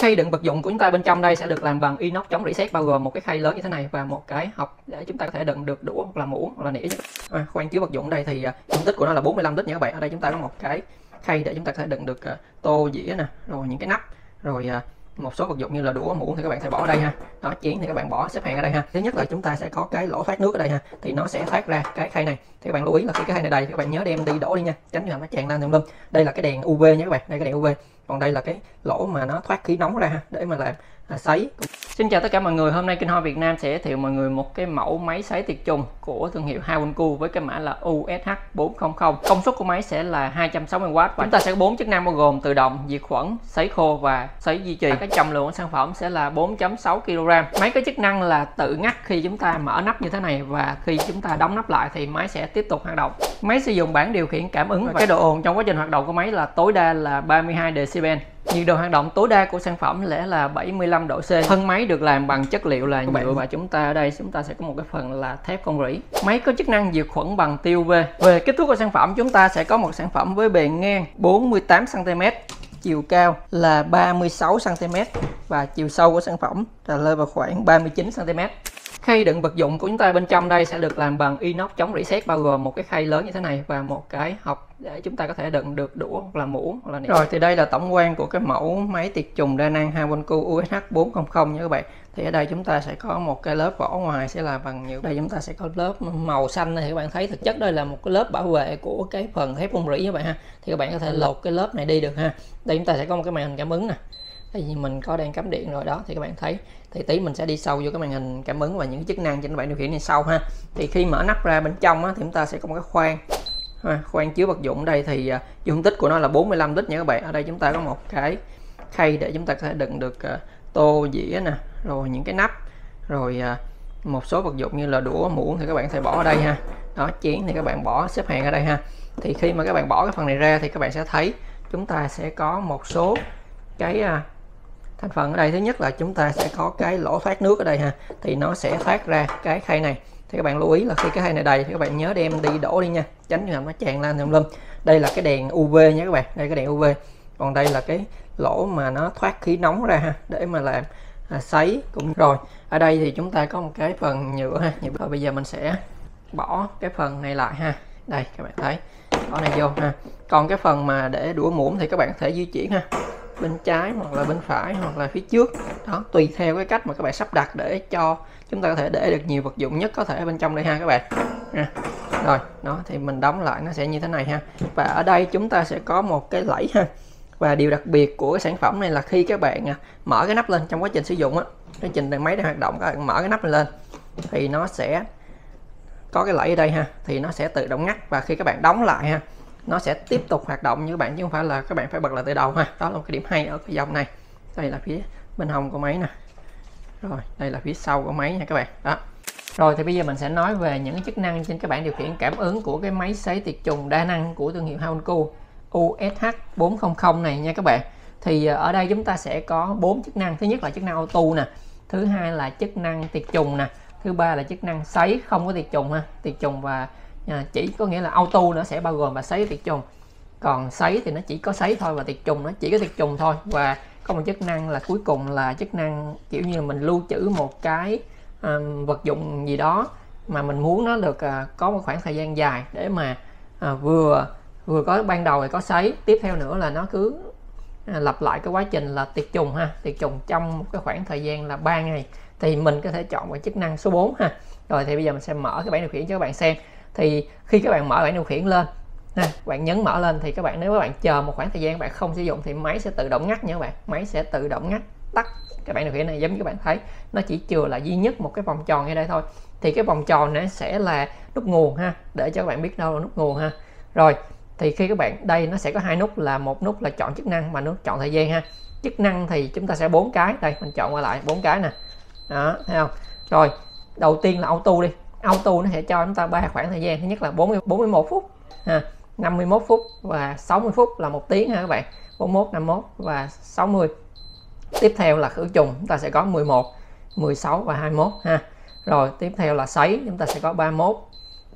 khay đựng vật dụng của chúng ta bên trong đây sẽ được làm bằng inox chống rỉ sét bao gồm một cái khay lớn như thế này và một cái hộc để chúng ta có thể đựng được đũa hoặc là muỗng hoặc là nĩa à, khoang chứa vật dụng đây thì à, dung tích của nó là 45 lít nha các bạn ở đây chúng ta có một cái khay để chúng ta có thể đựng được à, tô dĩa nè rồi những cái nắp rồi à, một số vật dụng như là đũa muỗng thì các bạn sẽ bỏ ở đây ha. Đó chén thì các bạn bỏ xếp hàng ở đây ha. Thứ nhất là chúng ta sẽ có cái lỗ thoát nước ở đây ha thì nó sẽ thoát ra cái khay này. Thì các bạn lưu ý là khi cái khay này đầy thì các bạn nhớ đem đi đổ đi nha tránh cho nó tràn lan tùm lum. Đây là cái đèn uv nha các bạn đây cái đèn uv còn đây là cái lỗ mà nó thoát khí nóng ra để mà làm à, sấy. Xin chào tất cả mọi người, hôm nay Kinh Hoa Việt Nam sẽ giới thiệu mọi người một cái mẫu máy sấy tiệt trùng của thương hiệu Hawenku với cái mã là USH400. Công suất của máy sẽ là 260W và chúng ta sẽ có bốn chức năng bao gồm tự động, diệt khuẩn, sấy khô và sấy duy trì. Cái trọng lượng của sản phẩm sẽ là 4.6 kg. Máy có chức năng là tự ngắt khi chúng ta mở nắp như thế này và khi chúng ta đóng nắp lại thì máy sẽ tiếp tục hoạt động. Máy sử dụng bảng điều khiển cảm ứng và cái độ ồn trong quá trình hoạt động của máy là tối đa là 32 decibel. Nhiệt độ hoạt động tối đa của sản phẩm lẽ là 75 độ C. Thân máy được làm bằng chất liệu là nhựa và chúng ta ở đây chúng ta sẽ có một cái phần là thép không rỉ. Máy có chức năng diệt khuẩn bằng tia UV. Về kích thước của sản phẩm chúng ta sẽ có một sản phẩm với bề ngang 48 cm, chiều cao là 36 cm và chiều sâu của sản phẩm là rơi vào khoảng 39 cm. Khay đựng vật dụng của chúng ta bên trong đây sẽ được làm bằng inox chống rỉ sét bao gồm một cái khay lớn như thế này và một cái hộc để chúng ta có thể đựng được đũa hoặc là muỗng hoặc là nĩa. Rồi thì đây là tổng quan của cái mẫu máy tiệt trùng đa năng Hawenku USH 400 nha các bạn. Thì ở đây chúng ta sẽ có một cái lớp vỏ ngoài sẽ là bằng nhựa. Đây chúng ta sẽ có lớp màu xanh này các bạn thấy thực chất đây là một cái lớp bảo vệ của cái phần thép không rỉ các bạn ha. Thì các bạn có thể lột cái lớp này đi được ha. Đây chúng ta sẽ có một cái màn hình cảm ứng nè tại vì mình có đang cắm điện rồi đó thì các bạn thấy. Thì tí mình sẽ đi sâu vô cái màn hình cảm ứng và những chức năng trên bạn điều khiển này sau ha. Thì khi mở nắp ra bên trong á, thì chúng ta sẽ có một cái khoang. Ha, khoang chứa vật dụng đây thì uh, dung tích của nó là 45 lít nha các bạn. Ở đây chúng ta có một cái khay để chúng ta có thể đựng được uh, tô dĩa nè rồi những cái nắp rồi uh, một số vật dụng như là đũa muỗng thì các bạn sẽ bỏ ở đây ha. Đó chén thì các bạn bỏ xếp hàng ở đây ha. Thì khi mà các bạn bỏ cái phần này ra thì các bạn sẽ thấy chúng ta sẽ có một số cái thành phần ở đây thứ nhất là chúng ta sẽ có cái lỗ thoát nước ở đây ha. Thì nó sẽ thoát ra cái khay này. Thì các bạn lưu ý là khi cái khay này đầy thì các bạn nhớ đem đi đổ đi nha. Tránh cho nó tràn lan tùm lum. Đây là cái đèn UV nha các bạn. Đây cái đèn UV còn đây là cái lỗ mà nó thoát khí nóng ra ha để mà làm à, sấy cũng rồi. Ở đây thì chúng ta có một cái phần nhựa ha nhựa rồi bây giờ mình sẽ bỏ cái phần này lại ha. Đây các bạn thấy. Bỏ này vô ha. Còn cái phần mà để đũa muỗng thì các bạn có thể di chuyển ha bên trái hoặc là bên phải hoặc là phía trước. Đó, tùy theo cái cách mà các bạn sắp đặt để cho chúng ta có thể để được nhiều vật dụng nhất có thể bên trong đây ha các bạn. Nha. rồi, đó, thì mình đóng lại nó sẽ như thế này ha. Và ở đây chúng ta sẽ có một cái lẫy ha. Và điều đặc biệt của cái sản phẩm này là khi các bạn à, mở cái nắp lên trong quá trình sử dụng á quá trình máy đang hoạt động, các bạn mở cái nắp này lên, thì nó sẽ có cái lẫy ở đây ha. Thì nó sẽ tự động ngắt và khi các bạn đóng lại ha nó sẽ tiếp tục hoạt động như bạn, chứ không phải là các bạn phải bật lại từ đầu ha. Đó là một cái điểm hay ở cái dòng này. Đây là phía bên hông của máy nè. Rồi, đây là phía sau của máy nha các bạn. Đó. Rồi, thì bây giờ mình sẽ nói về những chức năng trên cái bảng điều khiển cảm ứng của cái máy sấy tiệt trùng đa năng của thương hiệu Haonco USH 400 này nha các bạn. Thì ờ, ở đây chúng ta sẽ có bốn chức năng. Thứ nhất là chức năng auto nè. Thứ hai là chức năng tiệt trùng nè. Thứ ba là chức năng sấy không có tiệt trùng ha. Tiệt trùng và à, chỉ có nghĩa là auto nó sẽ bao gồm và sấy tiệt trùng. Còn sấy thì nó chỉ có sấy thôi và tiệt trùng nó chỉ có tiệt trùng thôi. Và có một chức năng là cuối cùng là chức năng kiểu như mình lưu trữ một cái um, vật dụng gì đó mà mình muốn nó được uh, có một khoảng thời gian dài để mà uh, vừa vừa có ban đầu thì có sấy tiếp theo nữa là nó cứ uh, lặp lại cái quá trình là tiệt trùng ha. Tiệt trùng trong một cái khoảng thời gian là 3 ngày thì mình có thể chọn cái chức năng số 4 ha. Rồi thì bây giờ mình sẽ mở cái bảng điều khiển cho các bạn xem thì khi các bạn mở bảng điều khiển lên. Ha, bạn nhấn mở lên thì các bạn nếu các bạn chờ một khoảng thời gian các bạn không sử dụng thì máy sẽ tự động ngắt nha các bạn. Máy sẽ tự động ngắt tắt cái bảng điều khiển này giống như các bạn thấy. Nó chỉ chừa là duy nhất một cái vòng tròn ngay đây thôi. Thì cái vòng tròn này sẽ là nút nguồn ha để cho các bạn biết đâu là nút nguồn ha. Rồi thì khi các bạn đây nó sẽ có hai nút là một nút là chọn chức năng mà nút chọn thời gian ha. Chức năng thì chúng ta sẽ bốn cái. Đây mình chọn qua lại bốn cái nè. Đó thấy không? Rồi đầu tiên là auto đi auto nó sẽ cho chúng ta ba khoảng thời gian thứ nhất là 40 41 phút ha 51 phút và 60 phút là một tiếng ha các bạn. 41 51 và 60 tiếp theo là khử trùng chúng ta sẽ có 11 16 và 21 ha. Rồi tiếp theo là sấy chúng ta sẽ có 31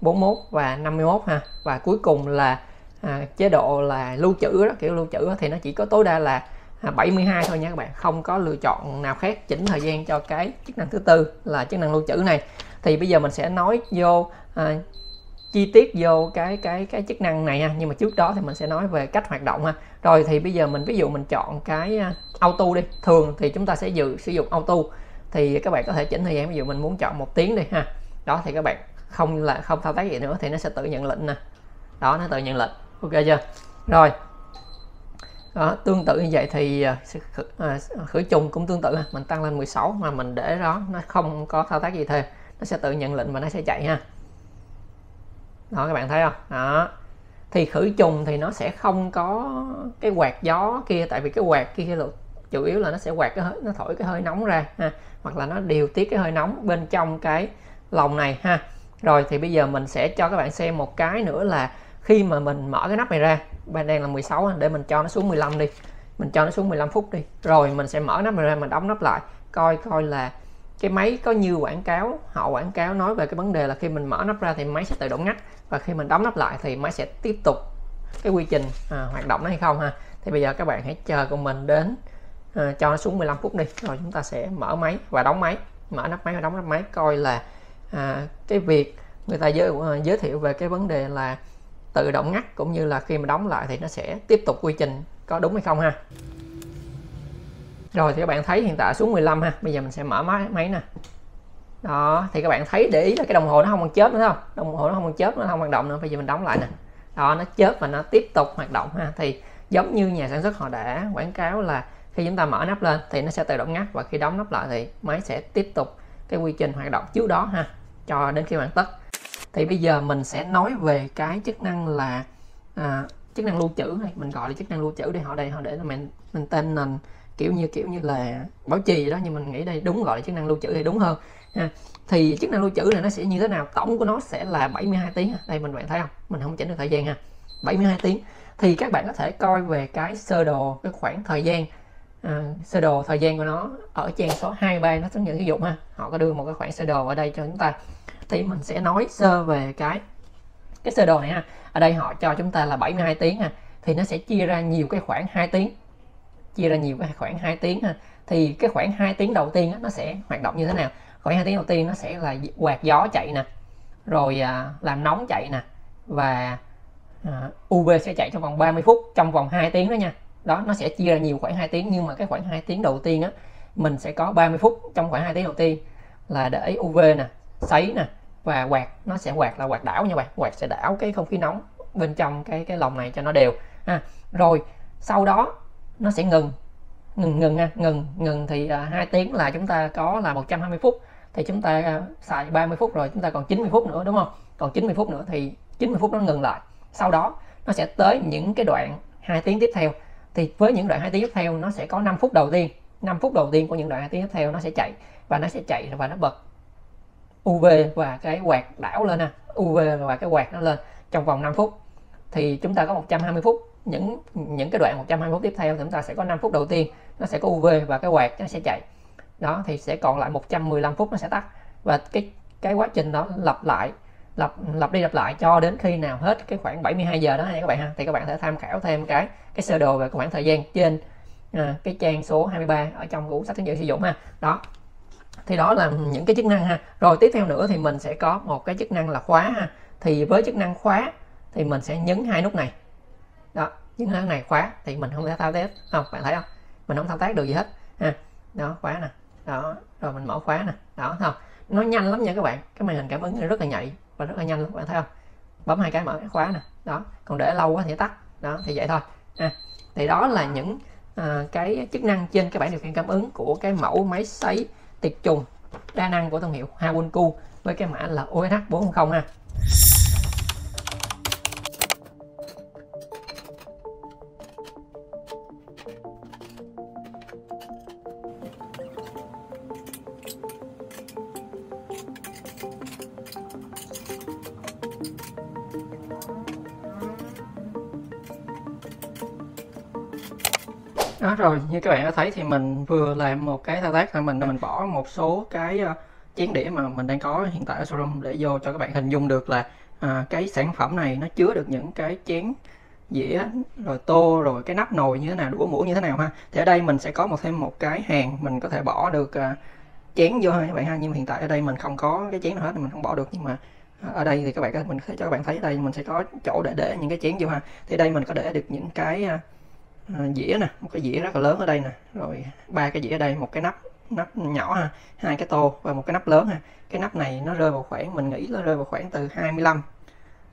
41 và 51 ha. Và cuối cùng là à, chế độ là lưu trữ đó kiểu lưu trữ thì nó chỉ có tối đa là à, 72 thôi nha các bạn. Không có lựa chọn nào khác chỉnh thời gian cho cái chức năng thứ tư là chức năng lưu trữ này thì bây giờ mình sẽ nói vô à, chi tiết vô cái cái cái chức năng này ha. Nhưng mà trước đó thì mình sẽ nói về cách hoạt động ha. Rồi thì bây giờ mình ví dụ mình chọn cái à, auto đi. Thường thì chúng ta sẽ dự sử dụng auto. Thì các bạn có thể chỉnh thời gian ví dụ mình muốn chọn một tiếng đi ha. Đó thì các bạn không là không thao tác gì nữa thì nó sẽ tự nhận lệnh nè. Đó nó tự nhận lệnh. Ok chưa? Rồi. Đó, tương tự như vậy thì à, khử, à, khử trùng cũng tương tự mình tăng lên 16 mà mình để đó nó không có thao tác gì thêm nó sẽ tự nhận lệnh và nó sẽ chạy ha. Đó các bạn thấy không? Đó. Thì khử trùng thì nó sẽ không có cái quạt gió kia tại vì cái quạt kia là chủ yếu là nó sẽ quạt cái hơi, nó thổi cái hơi nóng ra ha hoặc là nó điều tiết cái hơi nóng bên trong cái lồng này ha. Rồi thì bây giờ mình sẽ cho các bạn xem một cái nữa là khi mà mình mở cái nắp này ra ban đang là 16 để mình cho nó xuống 15 đi. Mình cho nó xuống 15 phút đi. Rồi mình sẽ mở nắp này ra mình đóng nắp lại coi coi là cái máy có nhiều quảng cáo họ quảng cáo nói về cái vấn đề là khi mình mở nắp ra thì máy sẽ tự động ngắt và khi mình đóng nắp lại thì máy sẽ tiếp tục cái quy trình à, hoạt động nó hay không ha. Thì bây giờ các bạn hãy chờ cùng mình đến à, cho nó xuống 15 phút đi rồi chúng ta sẽ mở máy và đóng máy mở nắp máy và đóng nắp máy coi là à, cái việc người ta giới à, giới thiệu về cái vấn đề là tự động ngắt cũng như là khi mà đóng lại thì nó sẽ tiếp tục quy trình có đúng hay không ha rồi thì các bạn thấy hiện tại xuống 15 ha. Bây giờ mình sẽ mở máy máy nè. Đó thì các bạn thấy để ý là cái đồng hồ nó không còn chớp nữa không? Đồng hồ nó không còn chớp nó không hoạt động nữa. Bây giờ mình đóng lại nè. Đó nó chớp và nó tiếp tục hoạt động ha. Thì giống như nhà sản xuất họ đã quảng cáo là khi chúng ta mở nắp lên thì nó sẽ tự động ngắt và khi đóng nắp lại thì máy sẽ tiếp tục cái quy trình hoạt động trước đó ha cho đến khi hoàn tất. Thì bây giờ mình sẽ nói về cái chức năng là à, chức năng lưu trữ này. Mình gọi là chức năng lưu trữ để họ đây họ để là mình mình tên nền kiểu như kiểu như là bảo trì đó nhưng mình nghĩ đây đúng gọi là chức năng lưu trữ thì đúng hơn ha. thì chức năng lưu trữ này nó sẽ như thế nào? Tổng của nó sẽ là 72 tiếng đây mình bạn thấy không? Mình không chỉnh được thời gian ha. 72 tiếng. Thì các bạn có thể coi về cái sơ đồ cái khoảng thời gian à, sơ đồ thời gian của nó ở trang số 23 nó hướng dẫn sử dụng ha. Họ có đưa một cái khoảng sơ đồ ở đây cho chúng ta. Thì mình sẽ nói sơ về cái cái sơ đồ này ha. Ở đây họ cho chúng ta là 72 tiếng ha. Thì nó sẽ chia ra nhiều cái khoảng 2 tiếng chia ra nhiều cái khoảng 2 tiếng ha. Thì cái khoảng 2 tiếng đầu tiên á, nó sẽ hoạt động như thế nào? Khoảng 2 tiếng đầu tiên nó sẽ là quạt gió chạy nè rồi à, làm nóng chạy nè và à, UV sẽ chạy trong vòng 30 phút trong vòng 2 tiếng đó nha. Đó nó sẽ chia ra nhiều khoảng 2 tiếng nhưng mà cái khoảng 2 tiếng đầu tiên á mình sẽ có 30 phút trong khoảng 2 tiếng đầu tiên là để UV nè sấy nè và quạt nó sẽ quạt là quạt đảo nha bạn. Quạt sẽ đảo cái không khí nóng bên trong cái cái lồng này cho nó đều ha. Rồi sau đó nó sẽ ngừng. Ngừng ngừng ha ngừng ngừng thì à, hai 2 tiếng là chúng ta có là 120 phút. Thì chúng ta à, xài 30 phút rồi chúng ta còn 90 phút nữa đúng không? Còn 90 phút nữa thì 90 phút nó ngừng lại. Sau đó nó sẽ tới những cái đoạn 2 tiếng tiếp theo. Thì với những đoạn 2 tiếng tiếp theo nó sẽ có 5 phút đầu tiên. 5 phút đầu tiên của những đoạn 2 tiếng tiếp theo nó sẽ chạy và nó sẽ chạy và nó bật UV và cái quạt đảo lên ha. UV và cái quạt nó lên trong vòng 5 phút. Thì chúng ta có 120 phút những những cái đoạn 120 phút tiếp theo thì chúng ta sẽ có 5 phút đầu tiên nó sẽ có UV và cái quạt nó sẽ chạy. Đó thì sẽ còn lại 115 phút nó sẽ tắt. Và cái cái quá trình đó lặp lại lặp lặp đi lặp lại cho đến khi nào hết cái khoảng 72 giờ đó nha các bạn ha thì các bạn thể tham khảo thêm cái cái sơ đồ về khoảng thời gian trên à, cái trang số 23 ở trong cuốn sách hướng dẫn sử dụng ha. Đó thì đó là những cái chức năng ha. Rồi tiếp theo nữa thì mình sẽ có một cái chức năng là khóa ha. Thì với chức năng khóa thì mình sẽ nhấn hai nút này đó những hai này khóa thì mình không thể thao tác không bạn thấy không? Mình không thao tác được gì hết. Ha đó khóa nè. Đó rồi mình mở khóa nè. Đó không? Nó nhanh lắm nha các bạn. Cái màn hình cảm ứng này rất là nhạy và rất là nhanh các bạn thấy không? Bấm hai cái mở cái khóa nè. Đó còn để lâu quá thì tắt. Đó thì vậy thôi. Ha thì đó là những à, cái chức năng trên cái bảng điều khiển cảm ứng của cái mẫu máy sấy tiệt trùng đa năng của thương hiệu Hawunku với cái mã là OSH 40 ha. Đó rồi như các bạn đã thấy thì mình vừa làm một cái thao tác là mình mình bỏ một số cái uh, chén đĩa mà mình đang có hiện tại ở showroom để vô cho các bạn hình dung được là uh, cái sản phẩm này nó chứa được những cái chén dĩa rồi tô rồi cái nắp nồi như thế nào đũa muỗng như thế nào ha. Thì ở đây mình sẽ có một thêm một cái hàng mình có thể bỏ được uh, chén vô ha các bạn ha. Nhưng hiện tại ở đây mình không có cái chén nào hết mình không bỏ được. Nhưng mà à, ở đây thì các bạn mình sẽ cho các bạn thấy đây mình sẽ có chỗ để để những cái chén vô ha. Thì đây mình có để được những cái uh, Ờ, dĩa nè, một cái dĩa rất là lớn ở đây nè. Rồi ba cái dĩa ở đây, một cái nắp nắp nhỏ ha, hai cái tô và một cái nắp lớn ha. Cái nắp này nó rơi vào khoảng, mình nghĩ nó rơi vào khoảng từ 25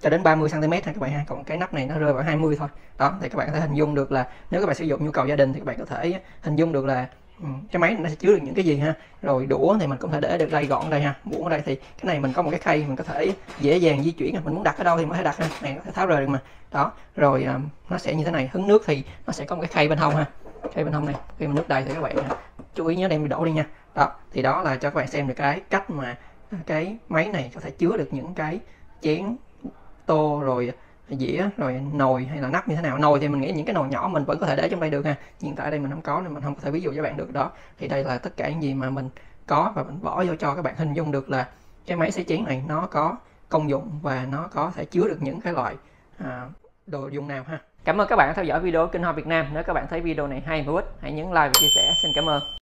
cho đến 30 cm ha các bạn ha. Còn cái nắp này nó rơi vào 20 thôi. Đó, thì các bạn có thể hình dung được là, nếu các bạn sử dụng nhu cầu gia đình thì các bạn có thể hình dung được là Ừ, cái máy nó sẽ chứa được những cái gì ha? Rồi đũa thì mình cũng thể để được đây gọn đây ha muỗng ở đây thì cái này mình có một cái khay mình có thể dễ dàng di chuyển à, mình muốn đặt ở đâu thì mình có thể đặt ha này nó tháo rời được mà. Đó rồi um, nó sẽ như thế này hứng nước thì nó sẽ có một cái khay bên hông ha khay bên hông này khi mình nước đầy thì các bạn à, chú ý nhớ đem đi đổ đi nha. Đó thì đó là cho các bạn xem được cái cách mà cái máy này có thể chứa được những cái chén tô rồi dĩa rồi nồi hay là nắp như thế nào. Nồi thì mình nghĩ những cái nồi nhỏ mình vẫn có thể để trong đây được ha. Hiện tại đây mình không có nên mình không có thể ví dụ cho bạn được đó. Thì đây là tất cả những gì mà mình có và mình bỏ vô cho các bạn hình dung được là cái máy sấy chén này nó có công dụng và nó có thể chứa được những cái loại à, đồ dùng nào ha. Cảm ơn các bạn đã theo dõi video kinh hoa Việt Nam. Nếu các bạn thấy video này hay hữu ích hãy nhấn like và chia sẻ. Xin cảm ơn.